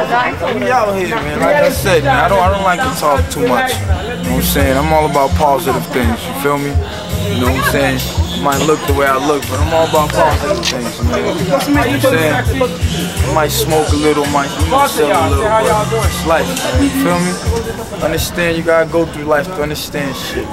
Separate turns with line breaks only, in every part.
We out here, man. Like I said, man, I don't, I don't like to talk too much. You know what I'm saying? I'm all about positive things. You feel me? You know what I'm saying? I might look the way I look, but I'm all about positive things, man. You know what I'm saying? I might smoke a little, might you know, sell a little, but it's life, man. You feel me? Understand? You gotta go through life to understand shit.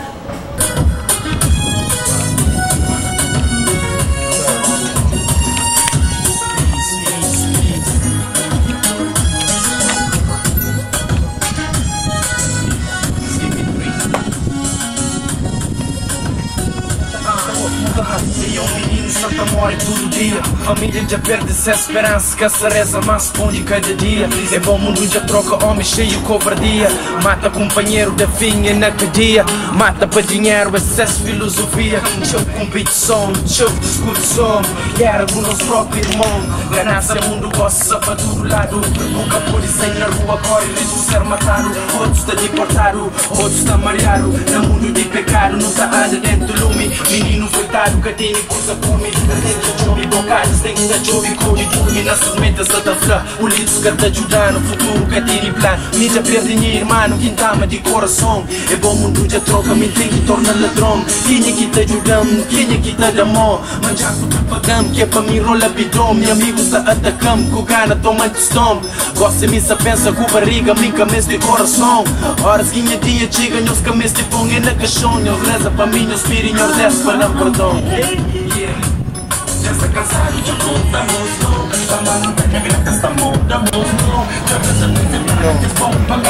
Morre todo dia. Família já perde essa esperança Que essa reza mais responde cada dia. É bom mundo já troca homem cheio covardia. Mata companheiro da vinha na cadeia Mata para dinheiro, excesso de filosofia. Show competição, show discussão Guerra com nosso próprio irmão. Ganância, mundo gosta para todo lado Nunca sair na rua, corre risco de ser matado. Outros está deportado, outros está mareado No mundo de pecado, não está anda dentro do lume. Menino coitado, que tem coisa come Atento, chove, bocados, tem Evocar instinct dormir भी खोजी दूंगी नस्ल में desatafra Unidos cada ajudar no futuro que tiri plan Me já perdi minha irmã no quintama de coração. É bom mundo já troca, me tem que torna ladrão. Quem é que te ajudam, quem é que te damou Mas já que pagam, que é pra mim rola bidom Minha amigos a atacam, tá com gana toma de stomp. Gosta me se pensa com barriga, me camis de coração. Horas que minha dia chega, meus camis de pão é na caixão. Eu reza pra mim, eu espírito, eu desço para não perdão. Yeah. Já está cansado, já contamos Está mal, minha grata está mudamos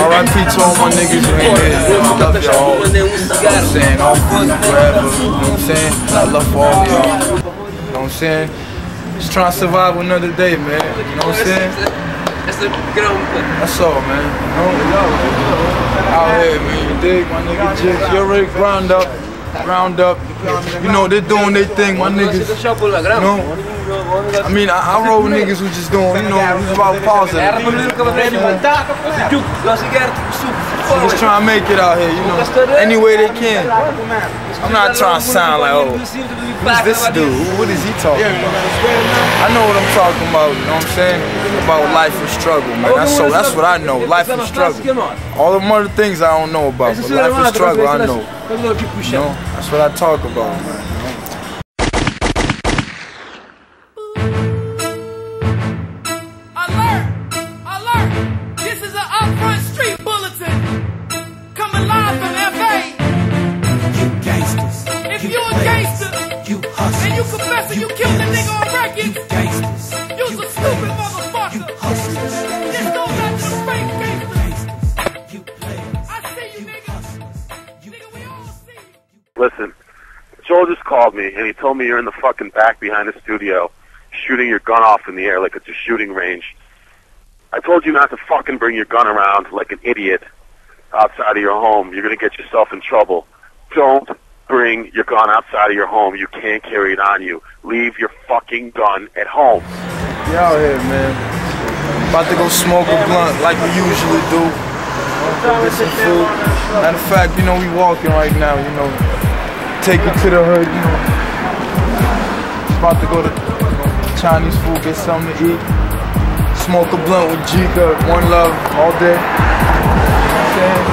RIP to all my niggas who ain't here. I love y'all. You know what I'm saying? All good forever. You know what I'm saying? I love for all of y'all. You know what I'm saying? Just trying to survive another day, man. You know what I'm saying? That's all, man. You know? Out here, man. You dig? My nigga Jigs. You already ground up. Ground up. You know, they're doing their thing. My niggas. You know? I mean, I, I roll with niggas who just doing, you know, who's about positive. Just trying to make it out here, you know, any way they can. I'm not trying to sound like, oh, who's this dude? What is he talking about? I know what I'm talking about, you know what I'm saying? About life and struggle, man. That's so that's what I know, life and struggle. All the other things I don't know about, but life and struggle I know. You know, that's what I talk about, man.
You
confess that you killed a nigga on record,
gangsters,
you's a stupid motherfucker. This goes out to the fake gangsters.
you players.
I see you, nigga. Nigga, we all see you.
Listen, Joel just called me and he told me you're in the fucking back behind the studio shooting your gun off in the air like it's a shooting range. I told you not to fucking bring your gun around like an idiot outside of your home. You're going to get yourself in trouble. Don't bring your gun outside of your home. You can't carry it on you. Leave your fucking gun at home.
We out here, man. About to go smoke a blunt like we usually do. Get some food. Matter of fact, you know, we walking right now, you know. Take it to the hood, you know. About to go to you Chinese food, get something to eat. Smoke a blunt with Djica, one love, all day. You know what I'm saying?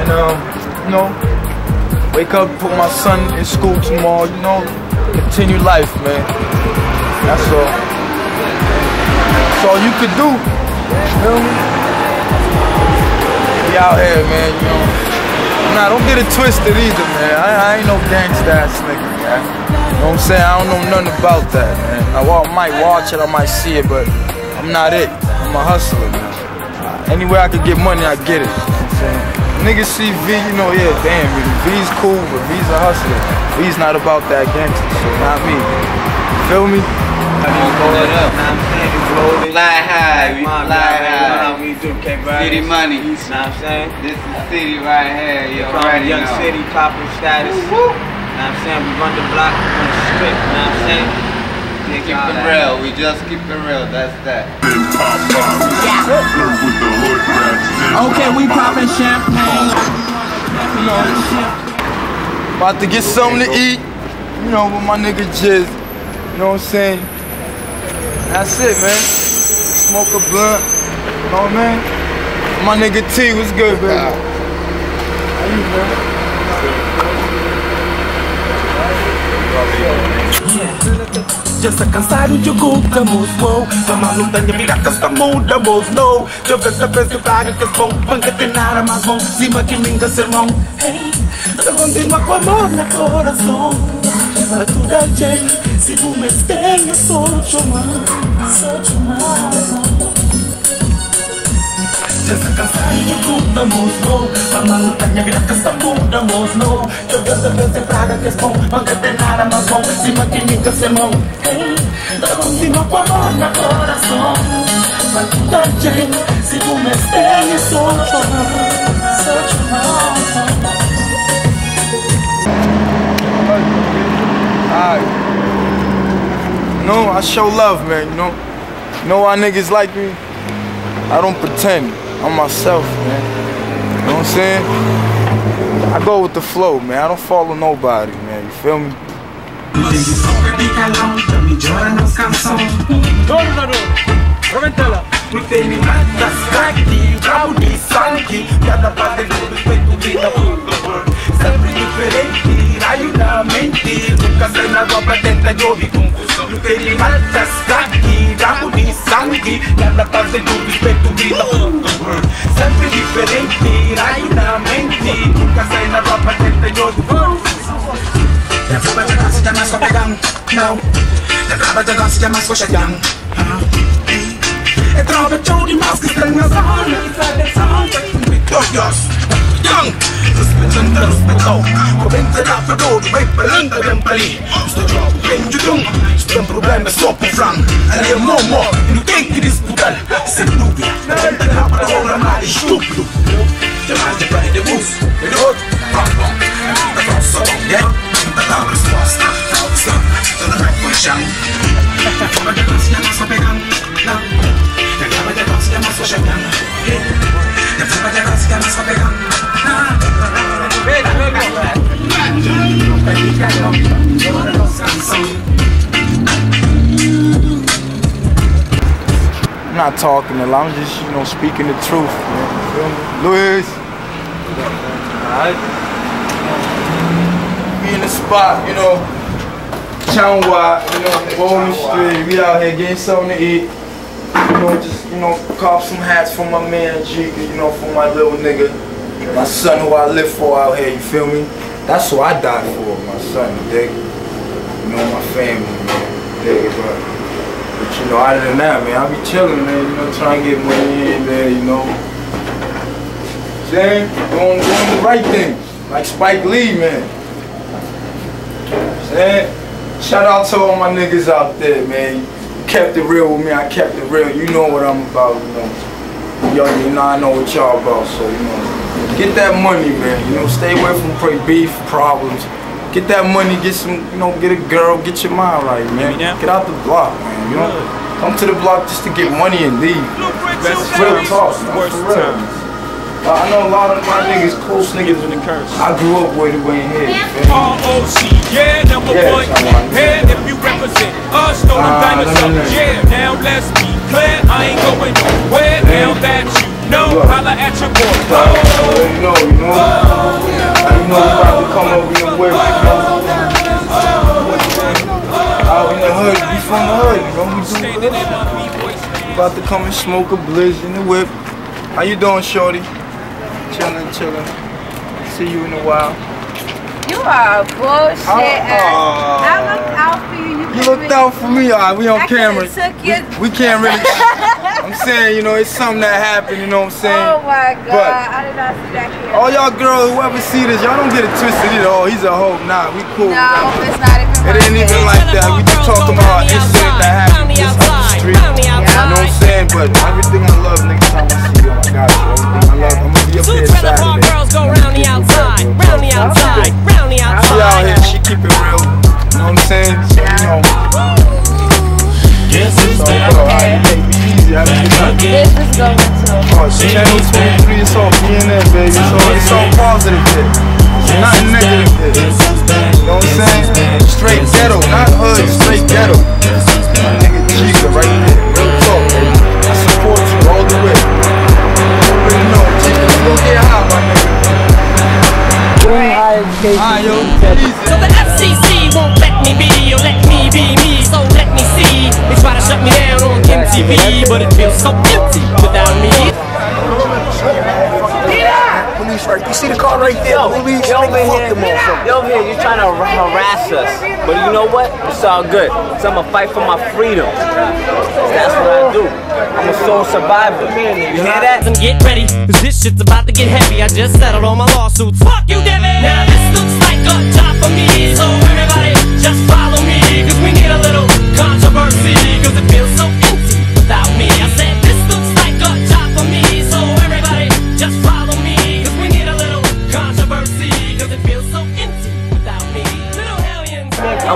And, um, you know, wake up, put my son in school tomorrow, you know. Continue life, man. That's all. That's all you could do. You feel me? We out here, man, you know. Nah, don't get it twisted either, man. I, I ain't no gangsta ass nigga, man. You know what I'm saying? I don't know nothing about that, man. I, I might watch it, I might see it, but I'm not it. I'm a hustler, man. Anywhere I can get money, I get it. You know what I'm saying? Niggas see V, you know, yeah, damn, V's cool, but V's a hustler. V's not about that gangster shit, not me. Feel me?
Blow it up, man. Fly high, we fly high.
we do, Cape Verde.
City money.
You Know what I'm saying?
This is the city right here. You
From
already
Young
know.
City, Copper status. Know what I'm saying? We run the block, we run the strip. Know what I'm saying?
We keep it real. We just keep it real. That's that.
Okay, we popping champagne.
About to get something to eat, you know, with my nigga Jizz. You know what I'm saying? That's it, man. Smoke a blunt, know what I mean? My nigga T, what's good, baby? How you, man?
já oh. tá tá oh. se cansaram de ocultamos, wow Fama não tem a que está muda, wow, no Já vez a vez que paga que vão Vão que tem nada mais bom, cima que minga sermão Hey, já continua com amor no coração. Para é toda gente, se tu me estranha, sou te amar Sou te Чесъка сайто трудно му сно Мамалата ня грядка са пуда му сно Чогата да се прага ке спом Магате нара мазон Си макиника се мон Да continua com a mão no coração Vai cuidar de Se tu me estende, sou Such a mountain
I, no, I show love, man, you know. You know why niggas like me? I don't pretend. I'm myself, man. You know what I'm saying? I go with the flow, man. I don't follow nobody, man. You feel me?
Ouvir concurso sanchi Cada parte respeito vida Sempre diferente, aiutamenti Nunca sei na tua patente de ouvir Ja chyba że raz ja masz obiegam, no chyba że raz ja masz obiegam E trovo ciò di maschere strana zona Glorious Young Respectando respetou Comente da fedor Vai pelando bem pali Estou jogo bem de dum Se tem problema é só por flan Ali é momo E não tem que disputar Sem dúvida Não tem que dar
talking a lot. I'm just, you know, speaking the truth, man. You feel me? Luis. Alright. We in the spot, you know. Wide, you know, Bowling Street. We out here getting something to eat. You know, just, you know, cop some hats for my man Djica, you know, for my little nigga. My son who I live for out here, you feel me? That's who I died for, my son, dig? You know, my family, man. Dig, but you know, other than that, man, I be chilling, man, you know, trying to get money in there, you know. Saying, doing, doing the right things, like Spike Lee, man. Saying, shout out to all my niggas out there, man kept it real with me, I kept it real. You know what I'm about, you know. Yo, you know I know what y'all about, so you know. Get that money, man. You know, stay away from beef problems. Get that money, get some, you know, get a girl, get your mind right, man. Get out the block, man. You know, come to the block just to get money and leave. That's real talk, man. For real. Uh, I know a lot of my niggas, close niggas, in the curse. I grew up with it when here. you feel?
ROC, yeah, number
Yeah,
one.
someone.
Head if you represent us, stolen
Ah,
diamonds
no,
up.
no, no.
Yeah, now let's be clear. I ain't going nowhere now that you know. Holla at your boy.
About to come and smoke a blizz in the whip. How you doing, shorty? Chilling, chilling. See you in a while.
You are a bullshit.
Oh,
ass. I looked out for you. You,
You looked out for me, alright, we on
I
camera. We, we can't really, I'm saying, you know, it's something that happened, you know what I'm saying?
Oh my god.
But-
I did not see that kid.
All y'all girls, whoever see this, y'all don't get it twisted either. Oh, he's a hoe. Nah, we cool.
no, it's not even
It ain't even like that. We just talking about incident that happened just up the street. You know what I'm saying? But everything I love, next time I see you, I got you. Everything I love, I'm gonna be up
Two
there
trailer park
Saturday.
girls go round the outside, round the outside, round the outside.
She out here, she keep it real. You know what I'm saying? So, you know. So, bro, alright, take it easy. Have a good.
This is going to.
Oh, channel 23, it's all BNN, baby. It's all, it's all positive here. It's nothing negative here. You know what I'm saying? Straight ghetto, not hood, straight ghetto. Djica right here, real talk, baby. I support you all the way. But you know, Djica's gonna get high, my nigga. So the
FCC won't let me be, or let me be me, so let me see. They try to shut me down on MTV, but it feels so empty without me.
Police right. You see the car right there? Police.
You over
Nigga, fuck
here,
them motherfuckers.
you over here, you trying to harass us. But you know what? It's all good. Cause I'm gonna fight for my freedom. That's what I do. I'm a soul survivor. You hear that?
And get ready, cause this shit's about to get heavy. I just settled all my lawsuits. Fuck you, Debbie! Now this looks like a job for me, so everybody just follow me. Cause we need a little controversy, cause it feels so empty without me. I said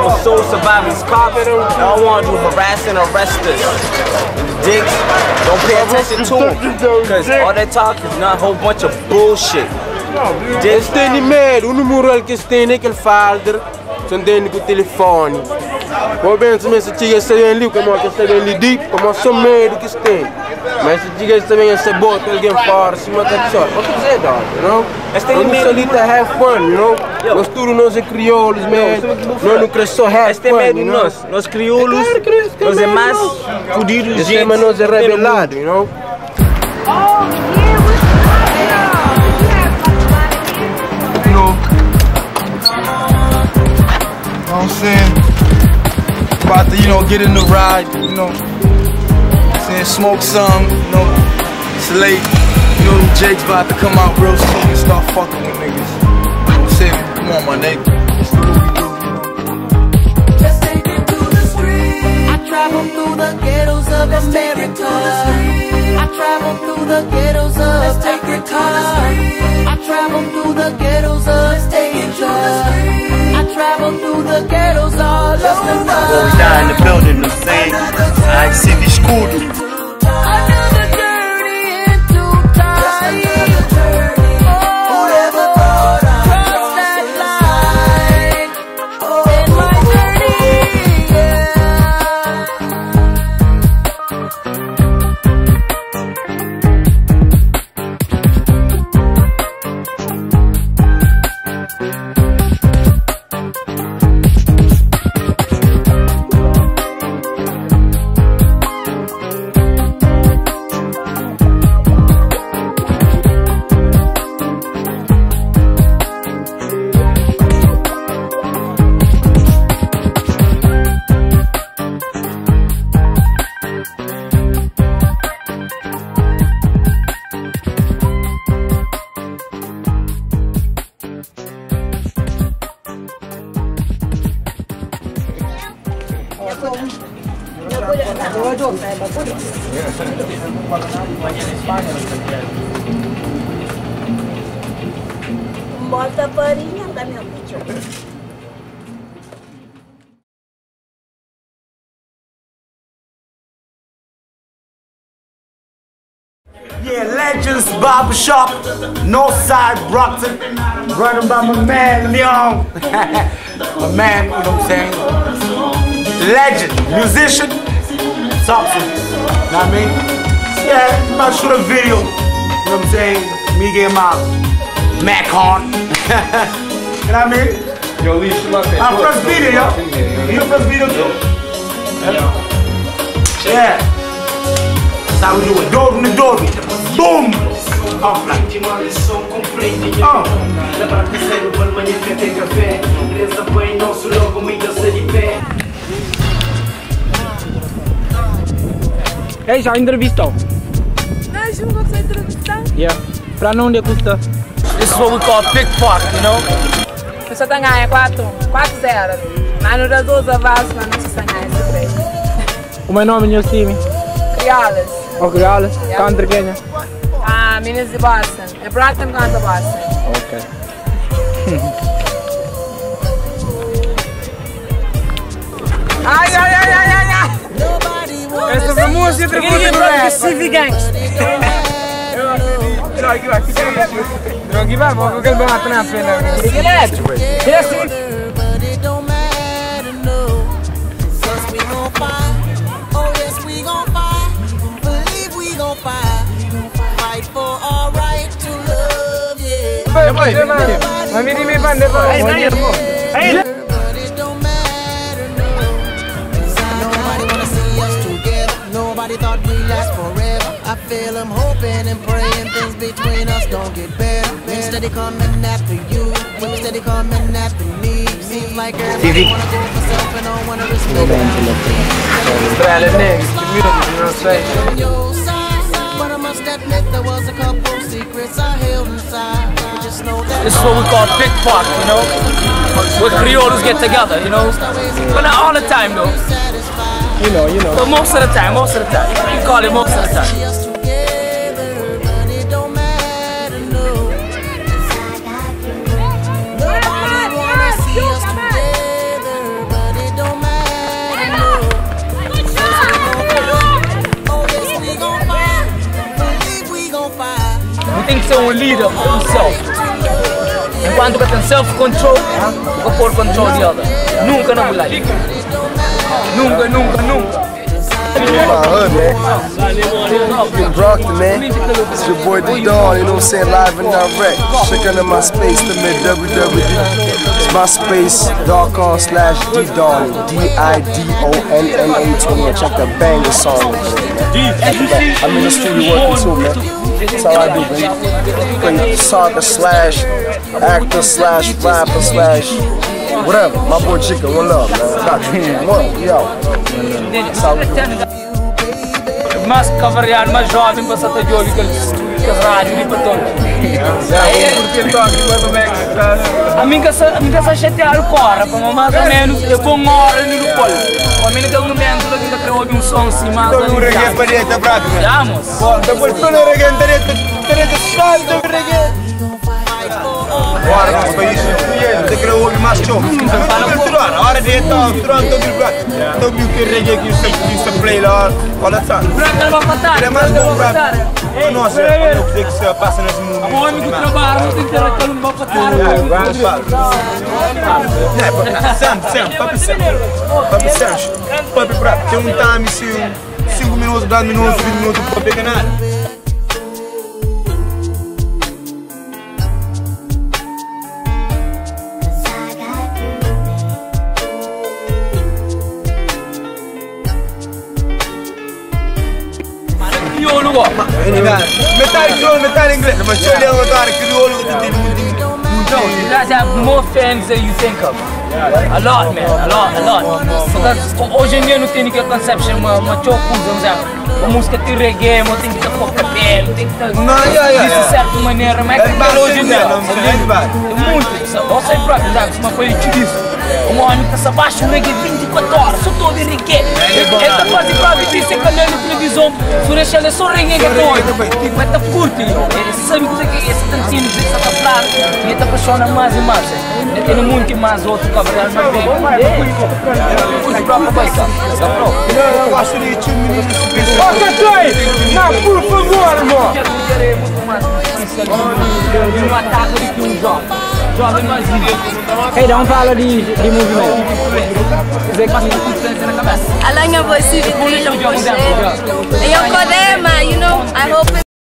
I'm a soul survivor. These cops, I don't want to do harass and arrest us. Dicks, don't pay attention to them. Cause all they talk is not a whole bunch of bullshit. Dicks,
un falder, sendendo com o telefone Podendo bem, se chega esse ali, como a questão ali como eu sou medo que tem. Mas se chega também esse bota alguém fora, se mata de sorte. O que dizer, dog, you know?
Nós
ali tá have fun, you know? Nós tudo nós é crioulos, mesmo. Nós não cresceu have fun,
medo nós, nós crioulos,
nós
é mais fudidos, gente.
Esse nós é rebelado, you know?
I'm saying? About to, you know, get in the ride, you know. Saying smoke some, you know. It's late. You know, Jake's about to come out real soon and start fucking with niggas. You know what I'm saying? Come on, my nigga.
Travel through the ghettos of America. I travel through the ghettos of Africa. I travel through the ghettos of Asia. I travel through the ghettos all over.
Vou estar in the building, saying. I see the
Yeah,
Legends Barbershop, Northside Brockton, running by my man Leon. my man, you know what I'm saying? Legend, musician, to me. Know what I mean? Yeah, I'm about to shoot a video. You know what I'm saying? Me getting my Mac on. you know what I mean?
Yo, Lee, shoot my.
Our first video, yo. You the first video too? Yeah. That's how we do it. Door to door. Boom! Off like. Oh.
Hej, sa entrevistau.
Não, que você entrevistar.
Yeah. Pra não onde custa.
This is what we call pickpocket, you know?
Você tá ganhando 4 4 0 Mas no das duas avanças, mas não se ganha esse preço.
Como é o nome do time?
Criadas.
O Reales? Contra quem?
Ah, I de the Boston. I brought them down to Boston.
Okay.
ai, ai, ai, ai, ai, ai!
Essa
é a música que
eu progressive gangster. Drogue vai, fica aí. Drogue vai, vou colocar uma na pena.
Direto, Que Vem assim. Nobody wanna see us together. Nobody
Nobody thought we last forever. I feel I'm hoping and praying things between us don't get better. Men steady coming after you, women steady coming after me. Seems like everybody wanna do it for self and don't wanna respect
Australia niggas, community, you know what I'm saying?
Admit there was a couple secrets I held inside. But just know that
This is what we call big park, you know? Where Creoles get together, you know? But not all the time though.
You know, you know.
But most of the time, most of the time. You call it most of the time.
Fight. We
think so we leader himself. Enquanto que tem self-control, nunca for control the other. Nunca na mulher. Nunca, nunca, nunca.
My hood, man. In Brockton, man. It's your boy The Dawn, you know what I'm saying? Live and direct. Check out my space, the mid www. My space.com slash D Dawn. D I D O N N A 20. Check the banger song. I'm in the studio working too, man. That's how I do, baby. Play soccer slash actor slash rapper slash Whatever. My boy Chica, one love, man. Got you. One, yo. Sabe?
Mas cavaleiro, mas jovem, passata de olho, que eles caralho, limpa todo. A minha a minha se chatear agora, para mais ou menos, eu vou uma hora no polo. A minha tem um momento da vida que eu ouvi um som assim, mas...
Então, o reggae para direita, bravo, né?
Vamos!
Depois, tu não reggae, direita, direita, salta, reggae! Bora, vamos para isso, olho macho. Ahora det tar front och bra. Då brukar det ge sig
vissa playlar. Kolla
så. Det måste vara Nossa, eu sei que você passa nesse mundo.
O homem que trabalha, não tem que ter aquele mal para
estar. Sam, Sam, papi Sam. Papi Sam. Papi, tem um time, 5 minutos, 10 minutos, 20 minutos, para pegar nada. metade crioulo, metade inglês. Mas se olhar o eu estou tendo muito.
No, you guys have more fans than you think of. A lot, man, a lot, a lot. Porque hoje em dia não tem aquela concepção, uma, uma coisa, uma música de reggae, uma tem que ter pouco cabelo, tem que ter.
Não,
de certa maneira, mas é que
tá
hoje em dia.
É
muito, você é próprio, sabe? Uma coisa de isso. Um se abaixo, um reggae 24 tot in rike En dan pas ik praat die se kan jullie pluggies É Voor als jullie zo Mas gegooid curto, ele sabe voert hier Er is een pluggie, er is een team, er is een plan Je tem muito mais outro cabelo mais bem Muito bravo vai ser Tá bom?
Eu acho que tinha um menino
Ó, cantei! Não, por favor, irmão
Eu quero muito mais Um ataque de um jovem
Ei, dá um fala de, de movimento.
Dizer que passa confiança na cabeça.
Voice with me, E eu you know, I hope